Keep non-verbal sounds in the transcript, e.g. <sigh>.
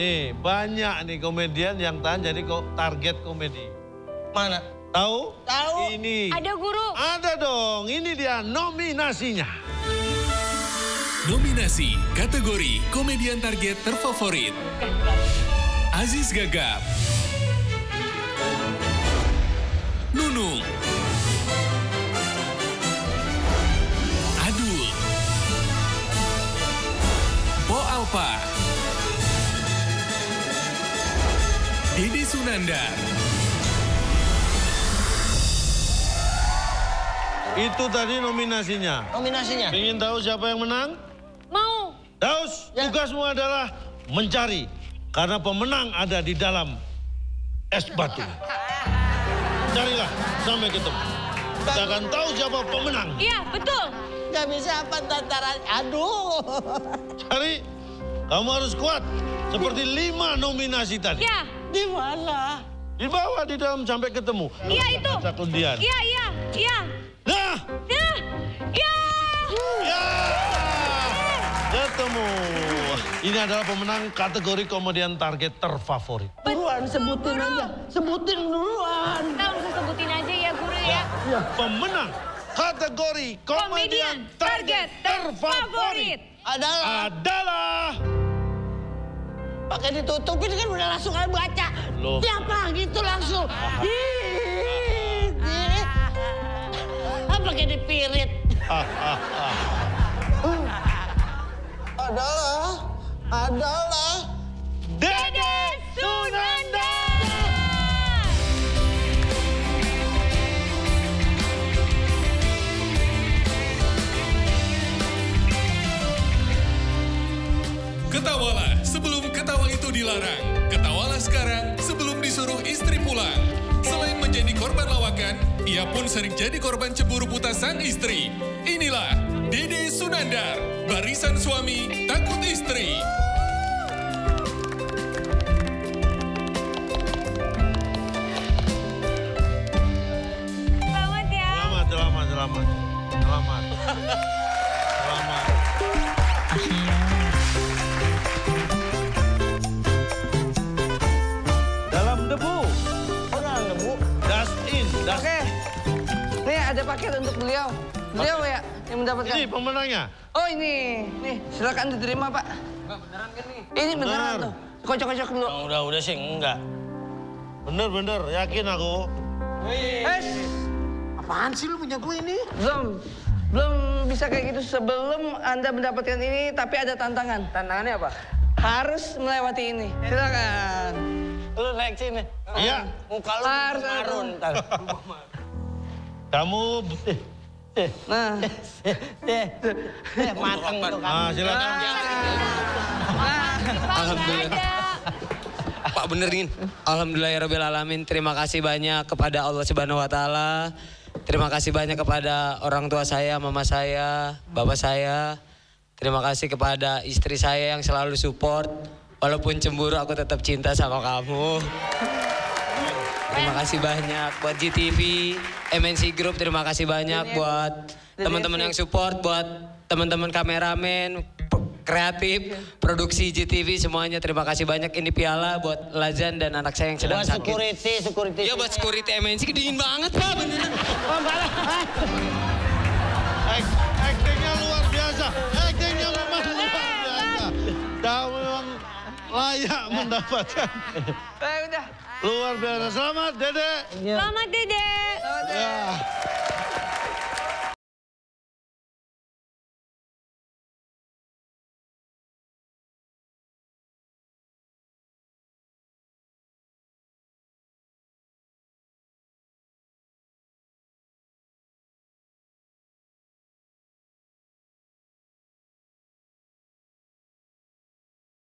Nih, banyak nih komedian yang tahan jadi kok target komedi. Mana? Tahu? Tahu. Ini. Ada guru. Ada dong, ini dia nominasinya. Nominasi kategori komedian target terfavorit. Aziz Gagap. Nunung. Dede Sunandar. Itu tadi nominasinya. Nominasinya. Ingin tahu siapa yang menang? Mau. Daus, Ya. tugasmu adalah mencari. Karena pemenang ada di dalam es batu. Carilah sampai ketemu. Kita akan tahu siapa pemenang. Iya, betul. Gak bisa apa tataran. Aduh. Cari, kamu harus kuat. Seperti lima nominasi tadi. Iya. Di mana? Di bawah, di dalam sampai ketemu. Iya itu. Iya, iya, iya. Nah, Nah, iya. ya, ketemu. Ini adalah pemenang kategori komedian target terfavorit. Buruan sebutin aja. Sebutin duluan. Kita langsung sebutin aja ya guru ya. Pemenang kategori komedian target terfavorit Adalah adalah pakai ditutupin kan udah langsung kan baca. Loh. Siapa gitu langsung. Ah, <laughs> pakai dipirit. <laughs> adalah adalah Dede sebelum ketawa itu dilarang. Ketawalah sekarang sebelum disuruh istri pulang. Selain menjadi korban lawakan, ia pun sering jadi korban cemburu buta sang istri. Inilah Dede Sunandar, barisan suami takut istri. Selamat ya. Selamat, selamat, selamat. Selamat. <laughs> Selamat. Paket untuk beliau. Beliau ya yang mendapatkan. Ini pemenangnya. Oh ini. Nih silakan diterima Pak. beneran kan nih? Ini beneran Bener. tuh. Kocok-kocok dulu. Oh, udah udah sih enggak. Bener, bener. Yakin aku. Eh, Apaan sih lu punya gue ini? belum. Belum bisa kayak gitu sebelum Anda mendapatkan ini tapi ada tantangan. Tantangannya apa? Harus melewati ini. Silakan. Lu naik sini. Iya. Muka lu marun. <laughs> Kamu... Eh, Nah. Eh, eh, mateng tuh kan. ah, silakan. Alhamdulillah. Pak benerin. Alhamdulillahirabbil alamin. Terima kasih banyak kepada Allah Subhanahu wa taala. Terima kasih banyak kepada orang tua saya, mama saya, bapak saya. Terima kasih kepada istri saya yang selalu support. Walaupun cemburu aku tetap cinta sama kamu. Terima kasih banyak buat GTV, MNC Group terima kasih banyak buat teman-teman yang support, buat teman-teman kameramen, kreatif, produksi GTV semuanya terima kasih banyak ini piala buat Lazan dan anak saya yang sedang Buat sakit. security, security. Ya buat security MNC dingin banget pak beneran. Aktingnya luar biasa. Aktingnya memang luar biasa. Kamu memang layak mendapatkan. Eh udah. Luar biasa. Selamat, Dede. Selamat Dede. Selamat ya. Ya.